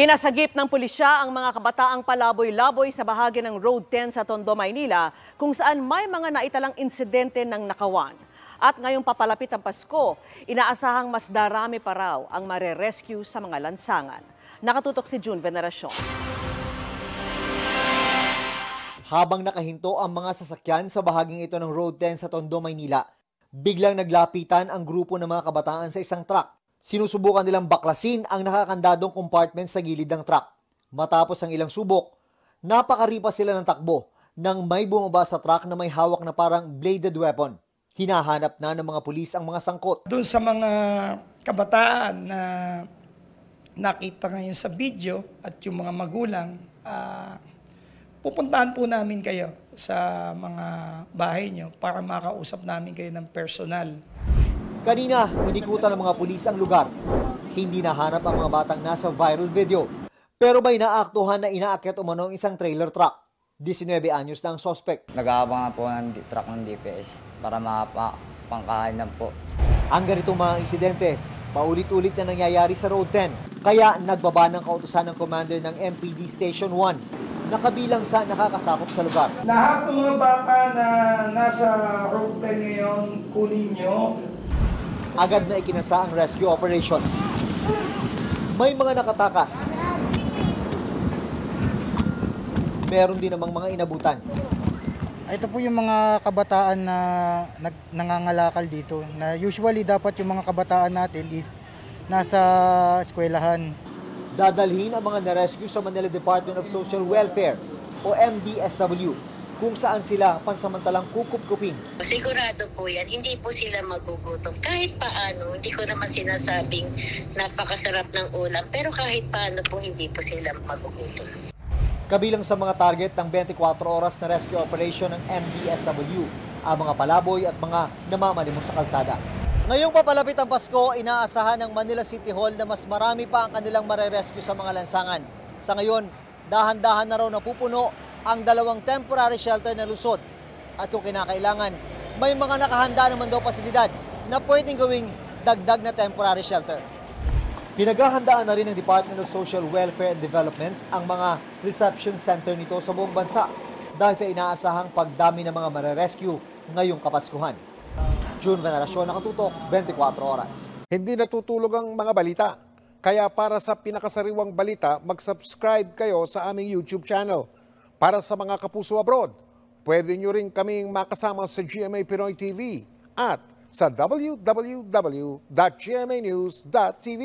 Pinasagip ng pulisya ang mga kabataang palaboy-laboy sa bahagi ng Road 10 sa Tondo, Maynila kung saan may mga naitalang insidente ng nakawan. At ngayong papalapit ang Pasko, inaasahang mas darami pa raw ang mare-rescue sa mga lansangan. Nakatutok si June Veneracion. Habang nakahinto ang mga sasakyan sa bahaging ito ng Road 10 sa Tondo, Maynila, biglang naglapitan ang grupo ng mga kabataan sa isang truck. Sinusubukan nilang baklasin ang nakakandadong compartment sa gilid ng truck. Matapos ang ilang subok, napakaripa sila ng takbo nang may bumaba sa truck na may hawak na parang bladed weapon. Hinahanap na ng mga pulis ang mga sangkot. Doon sa mga kabataan na nakita ngayon sa video at yung mga magulang, ah, pupuntahan po namin kayo sa mga bahay nyo para makausap namin kayo ng personal. Kanina, inikutan ng mga pulis ang lugar. Hindi nahanap ang mga batang nasa viral video. Pero may naaktuhan na inaakyat umano ang isang trailer truck. 19 anyos na ang sospek. Nag-aabangan po ng truck ng DPS para makapangkain lang po. Ang ganitong mga insidente, paulit-ulit na nangyayari sa Road 10. Kaya nagbaba ng kautusan ng commander ng MPD Station 1 na kabilang sa nakakasakop sa lugar. Lahat ng mga bata na nasa road 10 ngayon, kunin nyo. Agad na ikinasa ang rescue operation. May mga nakatakas. Meron din namang mga inabutan. Ito po yung mga kabataan na nag, nangangalakal dito. Na usually dapat yung mga kabataan natin is nasa eskwelahan. Dadalhin ang mga na-rescue sa Manila Department of Social Welfare o MDSW kung saan sila pansamantalang kukup-kupin Sigurado po yan, hindi po sila magugutom. Kahit paano, hindi ko naman sinasabing napakasarap ng ulam, pero kahit paano po hindi po sila magugutom. Kabilang sa mga target ng 24 oras na rescue operation ng MDSW, ang mga palaboy at mga namamalimos sa kalsada. Ngayong papalapit ang Pasko, inaasahan ng Manila City Hall na mas marami pa ang kanilang marerescue sa mga lansangan. Sa ngayon, dahan-dahan na raw napupuno ang dalawang temporary shelter na lusod. At kung kinakailangan, may mga nakahanda naman daw pasilidad na pwedeng gawing dagdag na temporary shelter. Pinaghahandaan na rin ng Department of Social Welfare and Development ang mga reception center nito sa buong bansa dahil sa inaasahang pagdami ng mga marerescue ngayong Kapaskuhan. June Veneracion, Nakatutok, 24 Oras. Hindi natutulog ang mga balita. Kaya para sa pinakasariwang balita, mag-subscribe kayo sa aming YouTube channel. Para sa mga kapuso abroad, pwede nyo rin kaming makasama sa GMA Pinoy TV at sa www.gmanews.tv.